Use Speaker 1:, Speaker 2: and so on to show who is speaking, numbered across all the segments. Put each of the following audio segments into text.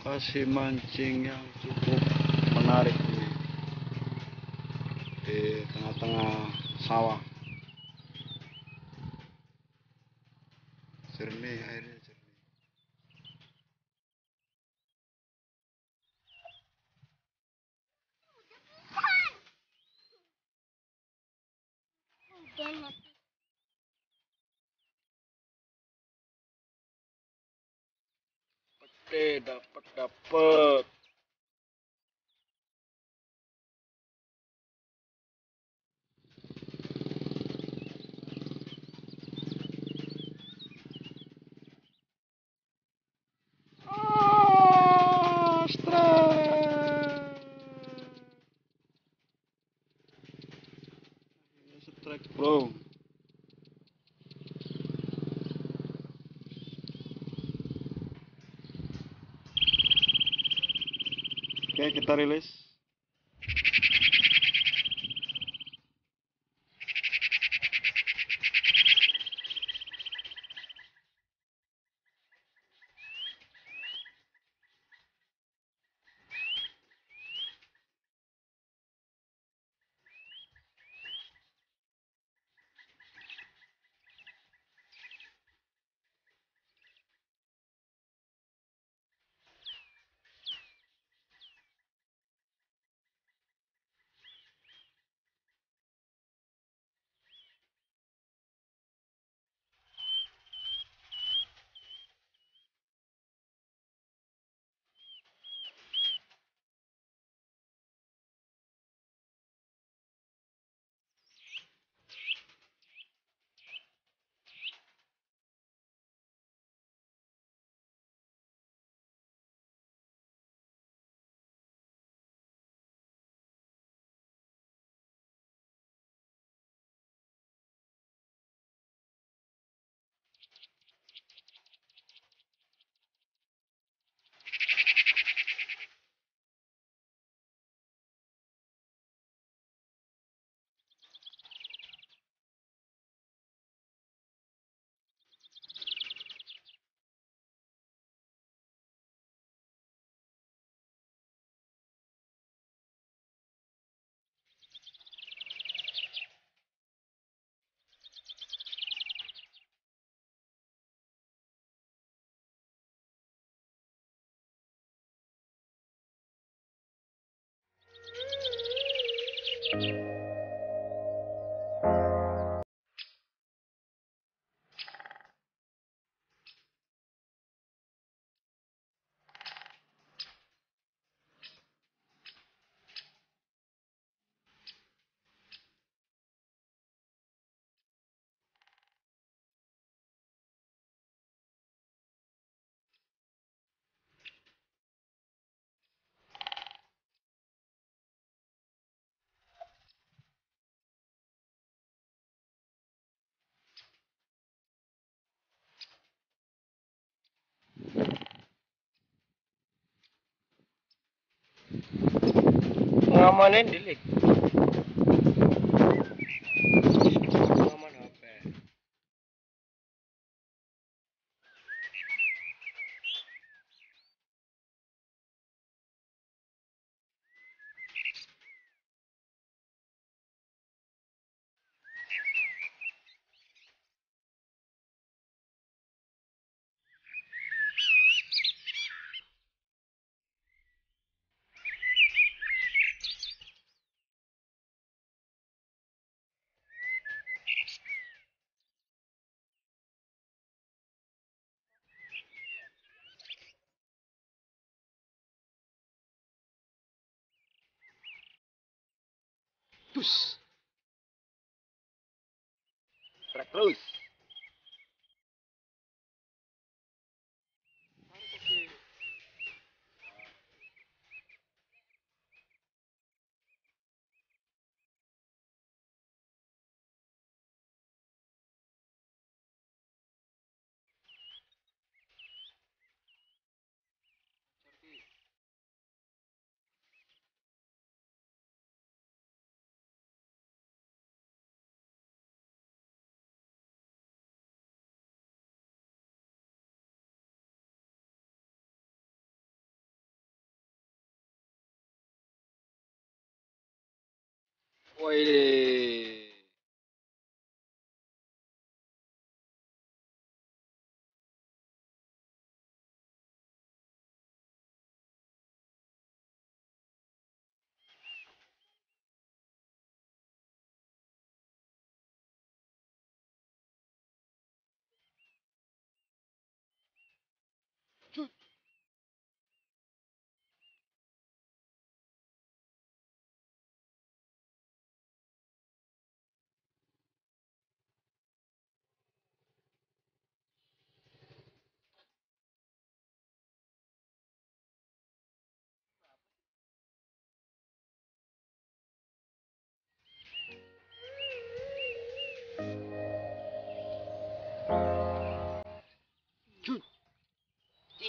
Speaker 1: lokasi mancing yang cukup menarik ini di tengah-tengah sawah. Jernih airnya Filha da puta. Track Pro. Strike. Ini strike,
Speaker 2: nga mo na.
Speaker 1: cruz. Para a cruz. Ôi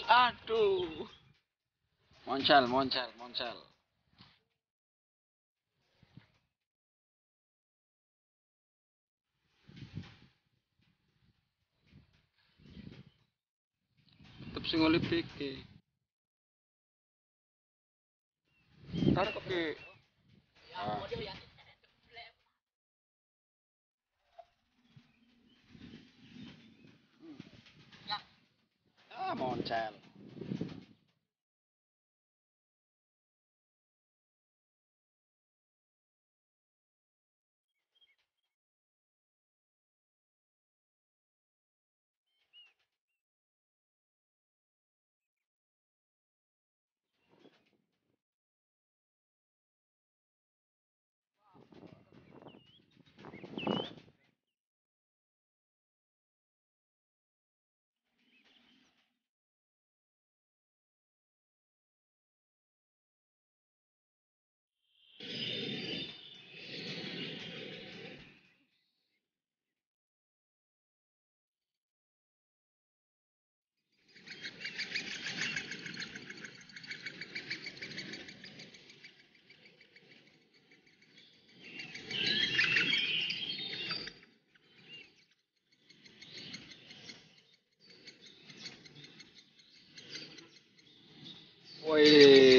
Speaker 1: Aduh. Moncal, moncal, moncal. Tetep sing e. Tarik ke. Ah. Ah, time. Pues